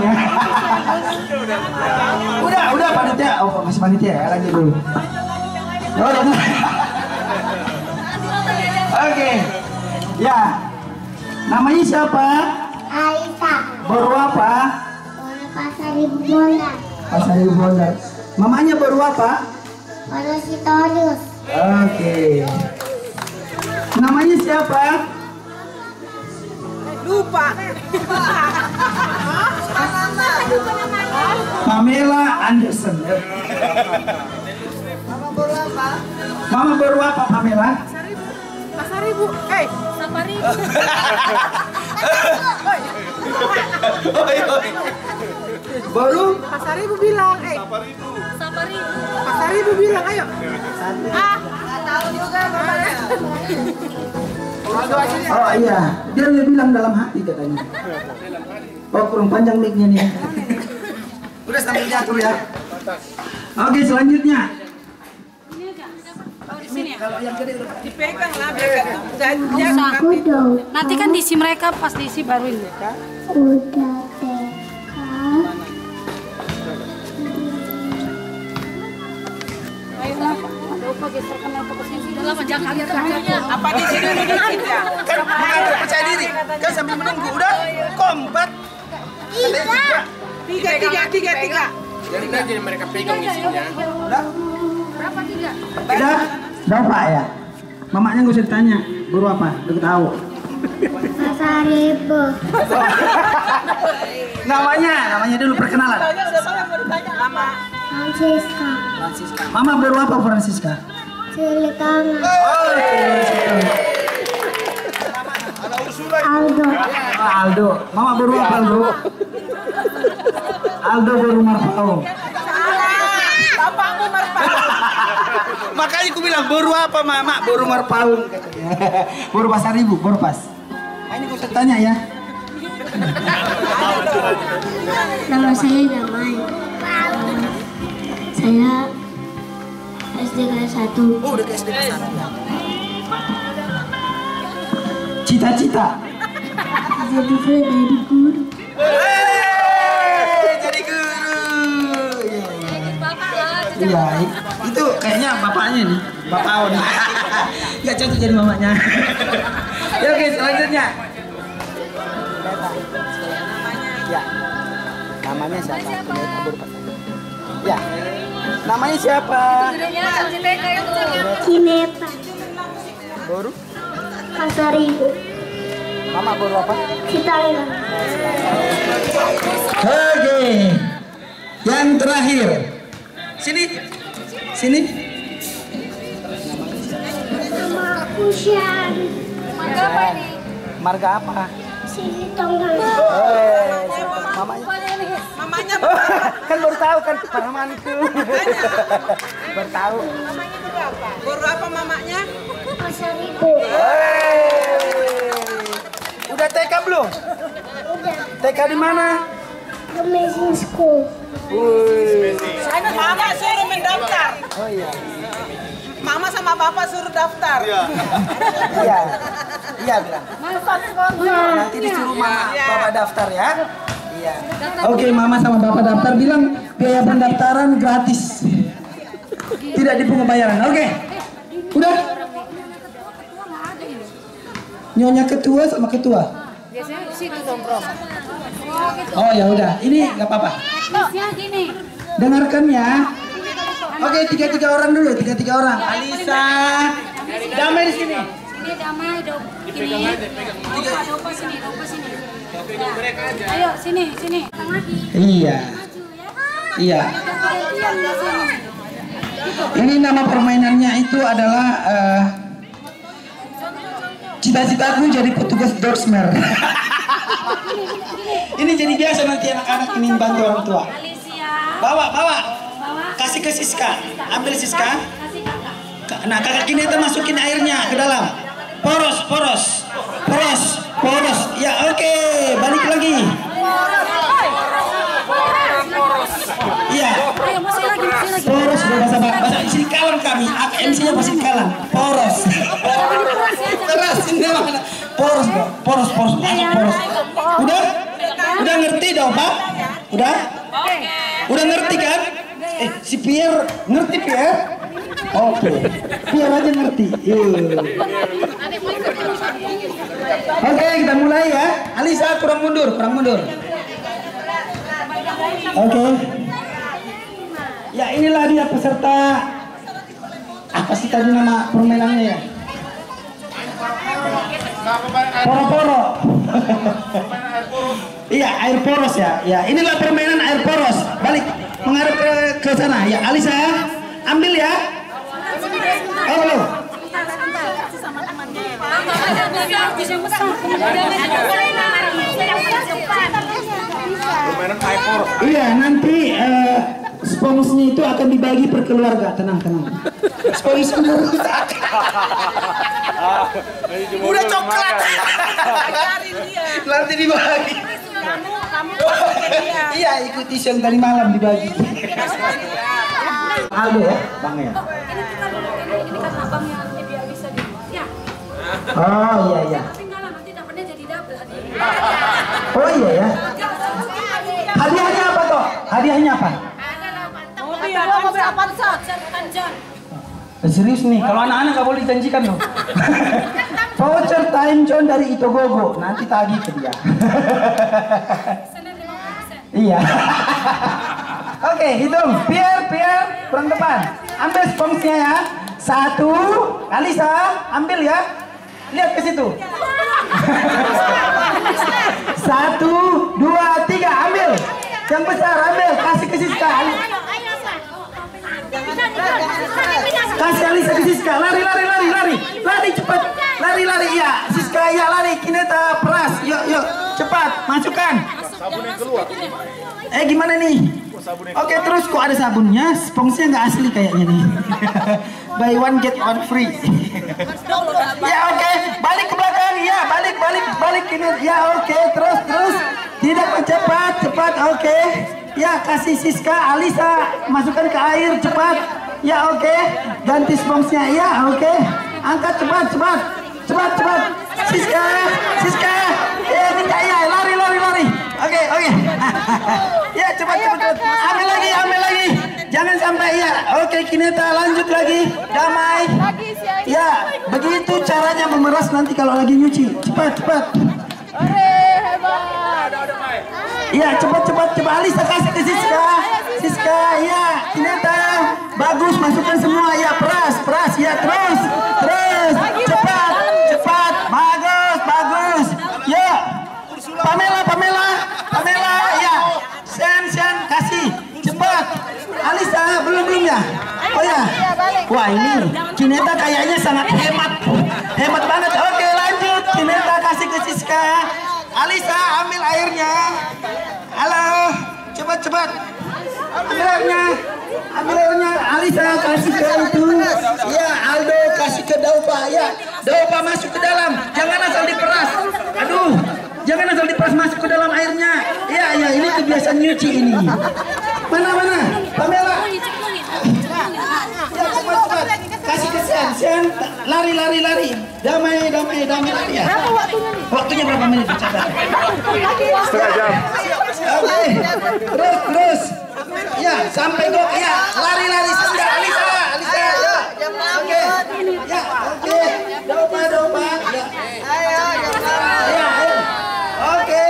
ya. udah, udah panitia. Oh, masih panitia ya, lanjut dulu. Oh, udah. Oke. Ya. Namanya siapa? Aisyah Baru apa? Pasar ibu bola Pasar Ibu Bondar. Mamanya baru apa? Orang Sitorius Oke. Namanya siapa? Lupa. Pamela Anderson. Mama baru apa Pamela? Pasar ibu. Eh, sapari. Baru Pasar ibu bilang, eh. Sapari. Pasar ibu bilang, ayo. Ah, tahu juga bapaknya. Oh iya, dia bilang dalam hati katanya. Oh kurang panjang mic-nya nih. Udah sambil jatuh ya. Oke selanjutnya. Kalau yang gede udah Dipegang lah, biar Nanti kan diisi mereka pas diisi baru ini. udah TK Ayo lah, ada apa geserkan apa ke sini? Udah lama jangan kerjanya. Apa di sini sini ya? kan percaya diri. Kan sambil menunggu udah kompak. Tiga, tiga, tiga, tiga. Udah. Berapa tiga? Udah. Bapak ya. Mamanya nggak usah ditanya. Guru apa? Udah tahu. Pasar ibu Namanya, namanya dulu perkenalan. Lama. Francisca Francisca. Mama baru apa Francisca? Cilikanga Oke. Aldo Oh, Aldo. Mama baru apa Aldo? Aldo baru. Salah. Bapakmu marpa. Makanya aku bilang baru apa mama? Baru katanya. baru pasar ibu, baru pas. Nah, ini aku tanya ya. Nama saya Damai Saya SD kelas 1 Oh, udah ke SD kelas Cita-cita. Jadi jadi guru jadi guru. Iya, itu kayaknya bapaknya nih, bapak Aon. Gak cocok jadi mamanya. ya oke, selanjutnya. Ya, namanya siapa? Pendeta. Ya, namanya siapa? Kinepa Baru? Pasar ibu Mama baru apa? Citalina Oke, yang terakhir. Sini, sini. Nama aku Syari Marga apa? Sini Tonggang Eh, mamanya. Mamanya kan baru tahu kan pamanku. baru tahu. mamanya dulu apa? Guru apa mamanya? Pasar ibu Hey. Udah TK belum? Udah TK di mana? Amazing School Wih. Mama suruh mendaftar. Oh iya. Mama sama bapak suruh daftar. Iya. Iya bilang. Nanti disuruh mama bapak daftar ya. Iya. Oke, mama sama bapak daftar bilang biaya pendaftaran gratis. Tidak dipungut bayaran. Oke. Udah. Nyonya ketua sama ketua. Biasanya di situ nongkrong. Oh ya udah. Ini nggak apa-apa. Dengarkan ya. Oke, tiga tiga orang dulu, tiga tiga orang. Alisa, damai di sini. Sini damai dong. Gini. Dopa, dopa sini, dopa sini. Ayo sini, sini. Lagi. Iya, iya. Ini nama permainannya itu adalah eh, cita-citaku jadi petugas Dorsmer. ini jadi biasa nanti anak-anak ini bantu orang tua. Bawa, bawa. Bawa. Kasih ke Siska. Ambil Siska. Nah, kakak kini itu masukin airnya ke dalam. Poros, poros. Poros, poros. Ya, oke. Balik lagi. Iya. Ayo masih lagi, masih lagi. Poros udah bahasa bahasa sini kawan kami. AKMC-nya pasti kalang. Poros. Keras ini mana? Poros, poros, poros, masuk poros. Udah? Udah ngerti dong, Pak? Udah? Udah ngerti kan? Eh, si Pierre ngerti Pierre? Oke, Pierre aja ngerti. Iya. Oke, kita mulai ya. Alisa kurang mundur, kurang mundur. Oke. Ya inilah dia peserta. Apa sih tadi nama permainannya ya? Poro-poro. Iya, air poros ya. Ya, inilah permainan air poros. Balik menghadap ke, ke sana. Ya, Alisa, ambil ya. Oh. Iya, nanti eh, sponsnya itu akan dibagi per keluarga. Tenang, tenang. Sponsnya Udah coklat. nanti dibagi. Iya, ikuti yang tadi malam dibagi. Aldo ya, Bang ya. Ini kita dulu ini, ini kan abang yang nanti biar bisa di ya. Oh iya iya. Ketinggalan nanti dapatnya jadi double hadiah. Oh iya ya. Hadiahnya apa toh? Hadiahnya apa? Cerkan John. Eh, Serius nih, kalau anak-anak nggak boleh dijanjikan loh. Voucher time John dari Itogogo, nanti tagih ke dia. Senin 50%. iya. Oke, hitung. Pierre, Pierre, kurang depan. Ambil sponsnya ya. Satu, Alisa, ambil ya. Lihat ke situ. Satu, dua, tiga, ambil. Yang besar ambil, kasih ke Siska. Kasih Alisa ke Siska. Lari, lari, lari, lari. Lari cepat. Lari, lari. Ya, Lari. Kineta peras. Yuk, yuk. Cepat, masukkan. Eh gimana nih? Oke terus kok ada sabunnya? Sponsnya nggak asli kayaknya nih. Buy one get one free. ya oke, balik ke belakang. Ya balik balik balik ini. Ya oke terus terus. Tidak cepat cepat oke. Ya kasih Siska, Alisa masukkan ke air cepat. Ya oke, ganti sponsnya. Ya oke, angkat cepat cepat cepat cepat. Siska, Siska. Ya tidak ya lari lari lari. Oke oke. ya cepat cepat cepat. Ambil lagi ambil lagi. Jangan sampai ya. Oke Kineta lanjut lagi. Damai. Ya begitu caranya memeras nanti kalau lagi nyuci. Cepat cepat. Ya cepat cepat cepat Alisa kasih ke Siska. Siska ya Kineta bagus masukkan semua ya peras peras ya terus terus cepat cepat bagus bagus ya Pamela Pamela Pamela ya Sen Sen kasih cepat Alisa belum belum ya oh ya wah ini Kineta kayaknya sangat hemat. Hemat banget. Oke lanjut. Kineta kasih ke Siska. Alisa ambil airnya. Halo. Cepat cepat. Ambil airnya. Ambil airnya. Alisa kasih ke itu. Ya Aldo kasih ke Daupa. Ya Daupa masuk ke dalam. Jangan asal diperas. Aduh jangan asal diperas masuk ke dalam airnya. Ya ya ini kebiasaan nyuci ini. Mana mana? Pamela kasih ke Sen Sen lari lari lari damai damai damai lari ya Berapa waktunya nih? waktunya berapa menit dicatat Setengah jam. Oke, terus terus. Ya, sampai kok ya, lari-lari Siska, Alisa, Alisa, ya. Oke. Ya, oke. Dopa, dopa. Ya. Ya, ayo. Oke.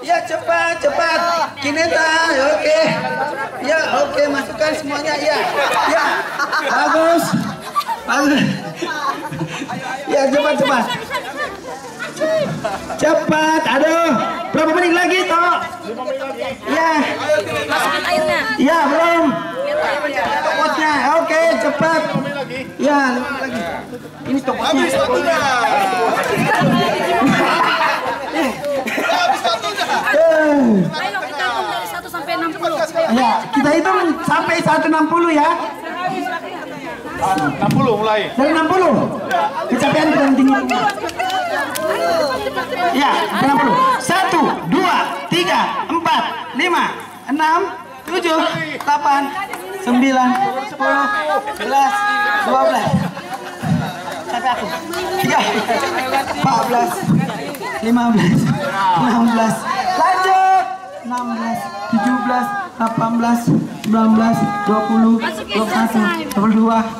Ya, cepat, cepat. Kineta, ya, oke. Ya, oke, masukkan semuanya ya. Ya. Bagus. Ya, cepat, cepat. Cepat, aduh. Berapa menit lagi, toh? Ya. Masukin airnya. Ya, belum. Oke, cepat. Ya, lima menit lagi. Ini stopwatchnya. Eh, Ayo kita hitung dari 1 sampai 60. Ayo. Ya, kita hitung sampai 160 ya. 60 mulai. Dari 60. Kecapean kurang tinggi. Ya, 60. 1, 2, 3, 4, 5, 6, 7, 8, 9, 10, 11, 12. Sampai aku. 3, 14, 15, 16. Lanjut. 17, 18, 19, 20, 21, 22,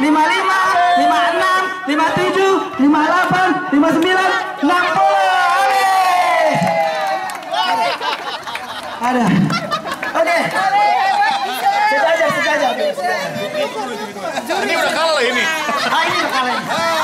lima lima, lima enam, lima tujuh, lima delapan, lima sembilan, enam puluh. Ada. Oke. Sejajar, sejajar. Ini udah kalah ini. Ah, ini udah kalian.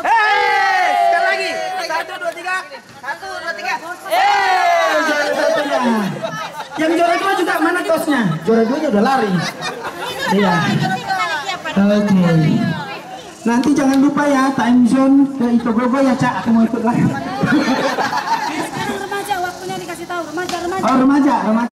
Hei, sekali lagi. Satu, dua, tiga. Satu, dua, tiga. Juara satunya. Yang juara dua juga mana tosnya? Juara duanya udah lari. Iya. Oke. Nanti jangan lupa ya time zone ke Ito Gogo ya Cak, aku mau ikut lah. Sekarang remaja waktunya dikasih tahu remaja remaja. Oh remaja, remaja.